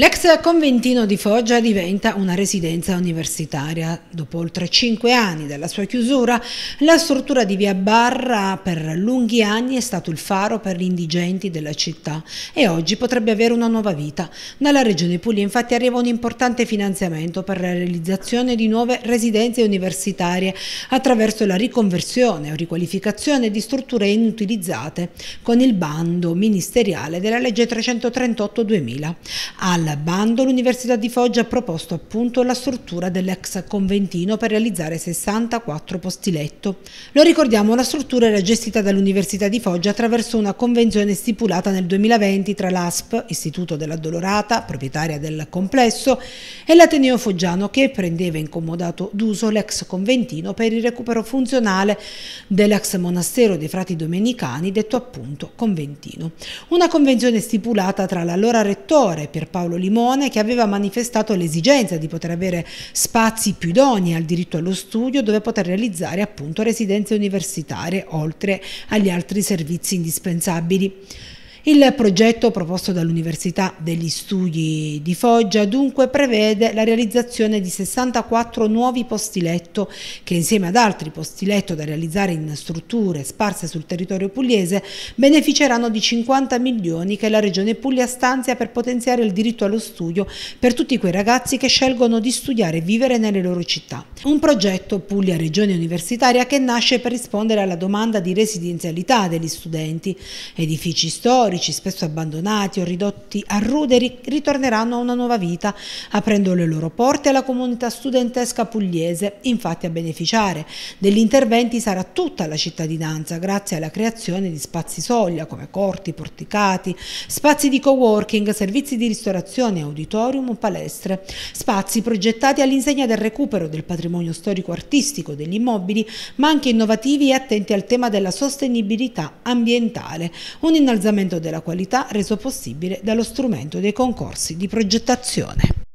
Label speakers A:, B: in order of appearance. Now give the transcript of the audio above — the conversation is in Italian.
A: L'ex conventino di Foggia diventa una residenza universitaria. Dopo oltre cinque anni dalla sua chiusura, la struttura di via Barra per lunghi anni è stato il faro per gli indigenti della città e oggi potrebbe avere una nuova vita. Dalla Regione Puglia infatti arriva un importante finanziamento per la realizzazione di nuove residenze universitarie attraverso la riconversione o riqualificazione di strutture inutilizzate con il bando ministeriale della legge 338-2000. Al bando l'Università di Foggia ha proposto appunto la struttura dell'ex conventino per realizzare 64 posti letto. Lo ricordiamo, la struttura era gestita dall'Università di Foggia attraverso una convenzione stipulata nel 2020 tra l'ASP, Istituto della Dolorata, proprietaria del complesso, e l'Ateneo Foggiano che prendeva in comodato d'uso l'ex conventino per il recupero funzionale dell'ex monastero dei frati domenicani, detto appunto conventino. Una convenzione stipulata tra l'allora rettore Pierpaolo Limone che aveva manifestato l'esigenza di poter avere spazi più idonei al diritto allo studio dove poter realizzare appunto residenze universitarie oltre agli altri servizi indispensabili. Il progetto proposto dall'Università degli Studi di Foggia dunque prevede la realizzazione di 64 nuovi posti letto che insieme ad altri posti letto da realizzare in strutture sparse sul territorio pugliese beneficeranno di 50 milioni che la Regione Puglia stanzia per potenziare il diritto allo studio per tutti quei ragazzi che scelgono di studiare e vivere nelle loro città. Un progetto Puglia Regione Universitaria che nasce per rispondere alla domanda di residenzialità degli studenti, edifici storici, storici, spesso abbandonati o ridotti a ruderi, ritorneranno a una nuova vita, aprendo le loro porte alla comunità studentesca pugliese. Infatti a beneficiare degli interventi sarà tutta la cittadinanza, grazie alla creazione di spazi soglia come corti, porticati, spazi di coworking, servizi di ristorazione, auditorium, palestre, spazi progettati all'insegna del recupero del patrimonio storico-artistico degli immobili, ma anche innovativi e attenti al tema della sostenibilità ambientale, un innalzamento della qualità reso possibile dallo strumento dei concorsi di progettazione.